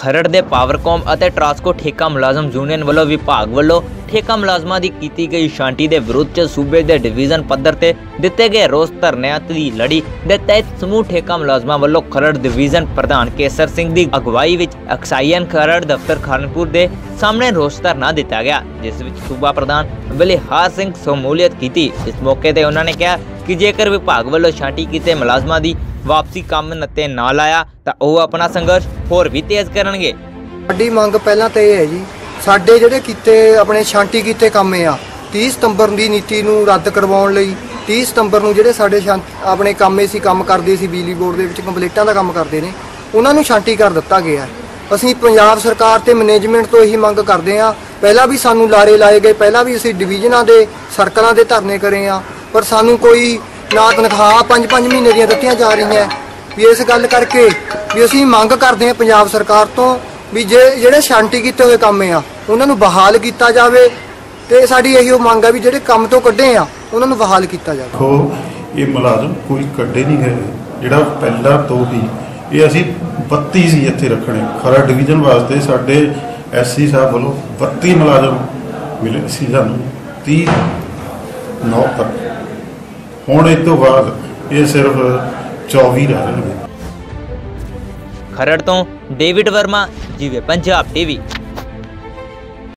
ਖਰੜ ਦੇ ਪਾਵਰਕੌਮ ਅਤੇ ਟਰਾਂਸਕੋ ਠੇਕਾ ਮੁਲਾਜ਼ਮ ਯੂਨੀਅਨ ਵੱਲੋਂ ਵਿਭਾਗ ਵੱਲੋਂ ਠੇਕਾ ਮੁਲਾਜ਼ਮਾਂ ਦੀ ਕੀਤੀ ਗਈ ਸ਼ਾਂਤੀ ਦੇ ਵਿਰੁੱਧ ਸੂਬੇ ਦੇ ਡਿਵੀਜ਼ਨ ਪੱਧਰ ਤੇ ਦਿੱਤੇ ਗਏ ਰੋਸ ਧਰਨਿਆਂ ਦੀ ਲੜੀ ਦੇ ਤਹਿਤ ਸਮੂਹ ਠੇਕਾ ਮੁਲਾਜ਼ਮਾਂ ਵੱਲੋਂ ਖਰੜ ਡਿਵੀਜ਼ਨ ਪ੍ਰਧਾਨ ਕੇਸਰ ਸਿੰਘ ਦੀ ਅਗਵਾਈ ਵਿੱਚ ਐਕਸਾਈਐਨ ਖਰੜ ਦਫ਼ਤਰ ਖਾਨਪੁਰ ਦੇ ਸਾਹਮਣੇ ਰੋਸ ਧਰਨਾ ਦਿੱਤਾ ਗਿਆ, ਜਿਸ ਵਿੱਚ ਸੂਬਾ ਪ੍ਰਧਾਨ ਬਲਿਹਾਰ ਸਿੰਘ ਸ਼ਮੂਲੀਅਤ ਕੀਤੀ। ਇਸ ਮੌਕੇ ਤੇ ਉਹਨਾਂ ਨੇ ਕਿਹਾ ਕਿ ਜੇਕਰ ਵਿਭਾਗ ਵੱਲੋਂ ਛਾਂਟੀ ਕੀਤੇ ਮੁਲਾਜ਼ਮਾਂ ਦੀ ਵਾਪਸੀ ਕੰਮ ਨੱਤੇ ਨਾ ਲਾਇਆ, ਤਾਂ ਉਹ ਆਪਣਾ ਸੰਘਰਸ਼ ਹੋਰ ਵੀ ਤੇਜ਼ ਕਰਨਗੇ। ਸਾਡੀ ਮੰਗ ਪਹਿਲਾਂ ਤਾਂ ਇਹ ਹੈ ਜੀ ਸਾਡੇ ਜਿਹੜੇ ਕੀਤੇ, ਆਪਣੇ ਸ਼ਾਂਤੀ ਕੀਤੇ ਕੰਮ ਆ। 30 ਸਤੰਬਰ ਦੀ ਨੀਤੀ ਨੂੰ ਰੱਦ ਕਰਵਾਉਣ ਲਈ 30 ਸਤੰਬਰ ਨੂੰ ਜਿਹੜੇ ਸਾਡੇ ਸ਼ਾਂ- ਆਪਣੇ ਕੰਮੇ ਸੀ, ਕੰਮ ਕਰਦੇ ਸੀ, ਬਿਜਲੀ ਬੋਰਡ ਦੇ ਵਿੱਚ ਕੰਪਲੀਟਾਂ ਦਾ ਕੰਮ ਕਰਦੇ ਨੇ, ਉਹਨਾਂ ਨੂੰ ਸ਼ਾਂਤੀ ਕਰ ਦਿੱਤਾ ਗਿਆ ਅਸੀਂ ਪੰਜਾਬ ਸਰਕਾਰ ਤੇ ਮੈਨੇਜਮੈਂਟ ਤੋਂ ਇਹੀ ਮੰਗ ਕਰਦੇ ਆ ਪਹਿਲਾਂ ਵੀ ਸਾਨੂੰ ਲਾਰੇ ਲਾਏ ਗਏ, ਪਹਿਲਾਂ ਵੀ ਅਸੀਂ ਡਿਵੀਜ਼ਨਾਂ ਦੇ ਸਰਕਲਾਂ ਦੇ ਧਰਨੇ ਕਰੇ ਆ ਪਰ ਸਾਨੂੰ ਕੋਈ ਨਾ ਤਨਖਾਹ 5-5 ਮਹੀਨੇ ਦੀਆਂ ਦਿੱਤੀਆਂ ਜਾ ਰਹੀਆਂ ਵੀ ਇਸ ਗੱਲ ਕਰਕੇ ਵੀ ਅਸੀਂ ਮੰਗ ਕਰਦੇ ਆ ਪੰਜਾਬ ਸਰਕਾਰ ਤੋਂ ਵੀ ਜੇ ਜਿਹੜੇ ਸ਼ਾਂਤੀ ਕੀਤੇ ਹੋਏ ਕੰਮ ਆ, ਉਹਨਾਂ ਨੂੰ ਬਹਾਲ ਕੀਤਾ ਜਾਵੇ ਤੇ ਸਾਡੀ ਇਹੀ ਮੰਗ ਆ ਵੀ ਜਿਹੜੇ ਕੰਮ ਤੋਂ ਕੱਢੇ ਆ, ਉਹਨਾਂ ਨੂੰ ਬਹਾਲ ਕੀਤਾ ਜਾਵੇ। ਦੇਖੋ, ਇਹ ਮੁਲਾਜ਼ਮ ਕੋਈ ਕੱਢੇ ਨਹੀਂ ਗਏ। ਜਿਹੜਾ ਪਹਿਲਾਂ ਤੋਂ ਹੀ, ਇਹ ਅਸੀਂ 32 ਸੀ ਇੱਥੇ ਰੱਖਣੇ। ਖਰਾ ਡਿਵੀਜ਼ਨ ਵਾਸਤੇ ਸਾਡੇ ਐਸਸੀ ਸਾਹਿਬ ਵੱਲੋਂ 32 ਮੁਲਾਜ਼ਮ ਮਿਲੇ ਸੀ ਸਾਨੂੰ 30 ਨੌ ਤੱਕ। ਹੁਣ ਇਸ ਤੋਂ ਬਾਅਦ ਇਹ ਸਿਰਫ 24 ਰਹਿ ਜਾਣਗੇ ਖਰੜ ਤੋਂ ਡੇਵਿਡ ਵਰਮਾ ਜੀਵੇ ਪੰਜਾਬ ਟੀਵੀ।